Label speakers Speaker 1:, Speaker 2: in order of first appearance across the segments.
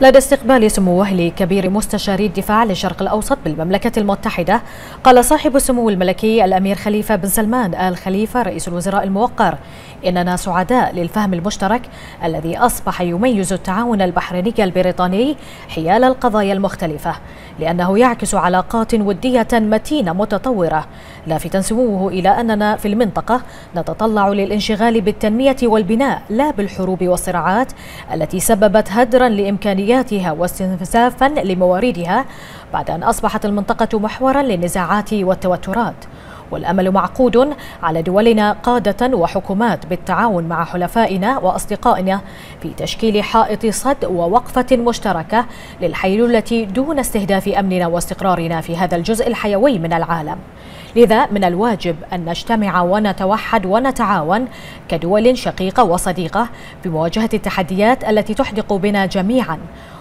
Speaker 1: لدى استقبال سموه لكبير مستشاري الدفاع للشرق الأوسط بالمملكة المتحدة. قال صاحب السمو الملكي الأمير خليفة بن سلمان آل خليفة رئيس الوزراء الموقر إننا سعداء للفهم المشترك الذي أصبح يميز التعاون البحريني البريطاني حيال القضايا المختلفة لأنه يعكس علاقات ودية متينة متطورة. لافتا سموه إلى أننا في المنطقة نتطلع للانشغال بالتنمية والبناء لا بالحروب والصراعات التي سببت هدرا لإمكانياتها واستنزافا لمواردها بعد أن أصبحت المنطقة محورا للنزاعات والتوترات. والأمل معقود على دولنا قادة وحكومات بالتعاون مع حلفائنا وأصدقائنا في تشكيل حائط صد ووقفة مشتركة للحيلولة دون استهداف أمننا واستقرارنا في هذا الجزء الحيوي من العالم. لذا من الواجب أن نجتمع ونتوحد ونتعاون كدول شقيقة وصديقة في مواجهة التحديات التي تحدق بنا جميعا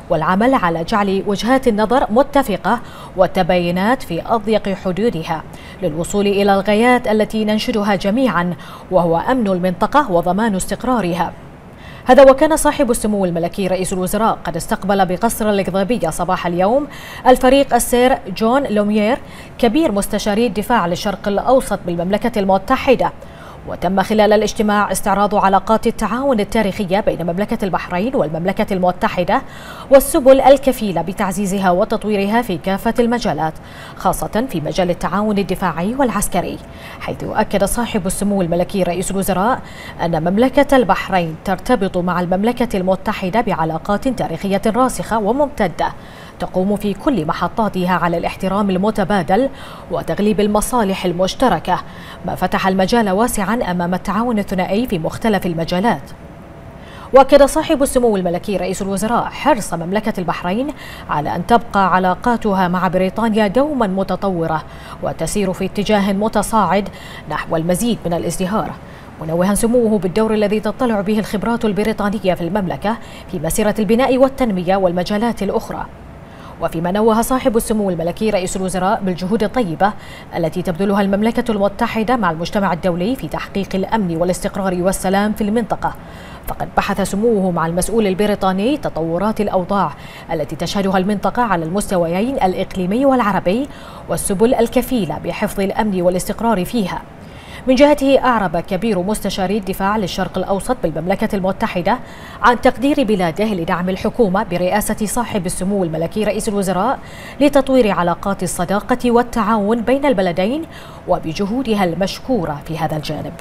Speaker 1: والعمل على جعل وجهات النظر متفقة والتباينات في أضيق حدودها للوصول إلى الغايات التي ننشدها جميعا وهو أمن المنطقة وضمان استقرارها. هذا وكان صاحب السمو الملكي رئيس الوزراء. قد استقبل بقصر الإقضابية صباح اليوم الفريق السير جون لومير كبير مستشاري الدفاع للشرق الأوسط بالمملكة المتحدة. وتم خلال الاجتماع استعراض علاقات التعاون التاريخية بين مملكة البحرين والمملكة المتحدة والسبل الكفيلة بتعزيزها وتطويرها في كافة المجالات خاصة في مجال التعاون الدفاعي والعسكري حيث أكد صاحب السمو الملكي رئيس الوزراء أن مملكة البحرين ترتبط مع المملكة المتحدة بعلاقات تاريخية راسخة وممتدة. تقوم في كل محطاتها على الاحترام المتبادل وتغليب المصالح المشتركة ما فتح المجال واسعا أمام التعاون الثنائي في مختلف المجالات. وأكد صاحب السمو الملكي رئيس الوزراء حرص مملكة البحرين على أن تبقى علاقاتها مع بريطانيا دوما متطورة وتسير في اتجاه متصاعد نحو المزيد من الازدهار. منوها سموه بالدور الذي تطلع به الخبرات البريطانية في المملكة في مسيرة البناء والتنمية والمجالات الأخرى. وفيما نوه صاحب السمو الملكي رئيس الوزراء بالجهود الطيبة التي تبذلها المملكة المتحدة مع المجتمع الدولي في تحقيق الأمن والاستقرار والسلام في المنطقة. فقد بحث سموه مع المسؤول البريطاني تطورات الأوضاع التي تشهدها المنطقة على المستويين الإقليمي والعربي والسبل الكفيلة بحفظ الأمن والاستقرار فيها. من جهته أعرب كبير مستشاري الدفاع للشرق الأوسط بالمملكة المتحدة عن تقدير بلاده لدعم الحكومة برئاسة صاحب السمو الملكي رئيس الوزراء لتطوير علاقات الصداقة والتعاون بين البلدين وبجهودها المشكورة في هذا الجانب.